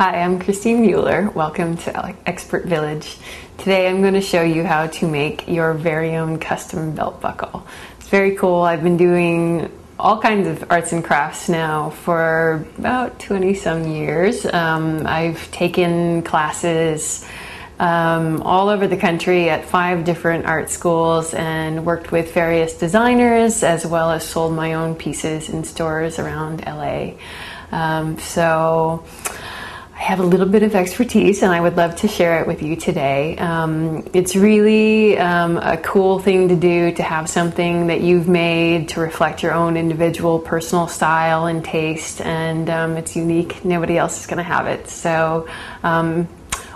Hi, I'm Christine Mueller. Welcome to Expert Village. Today I'm going to show you how to make your very own custom belt buckle. It's very cool. I've been doing all kinds of arts and crafts now for about 20 some years. Um, I've taken classes um, all over the country at five different art schools and worked with various designers as well as sold my own pieces in stores around LA. Um, so have a little bit of expertise and I would love to share it with you today. Um, it's really um, a cool thing to do to have something that you've made to reflect your own individual personal style and taste, and um, it's unique. Nobody else is going to have it. So, um,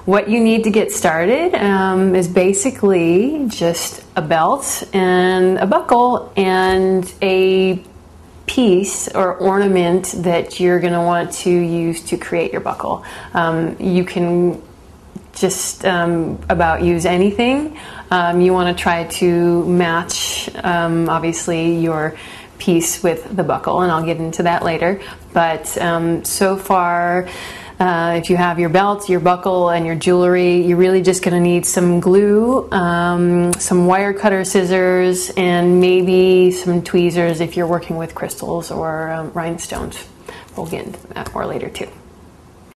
what you need to get started um, is basically just a belt and a buckle and a piece or ornament that you're going to want to use to create your buckle. Um, you can just um, about use anything. Um, you want to try to match, um, obviously, your piece with the buckle, and I'll get into that later. But um, so far, uh, if you have your belt, your buckle, and your jewelry, you're really just going to need some glue, um, some wire cutter scissors, and maybe some tweezers if you're working with crystals or um, rhinestones. We'll get into that more later too.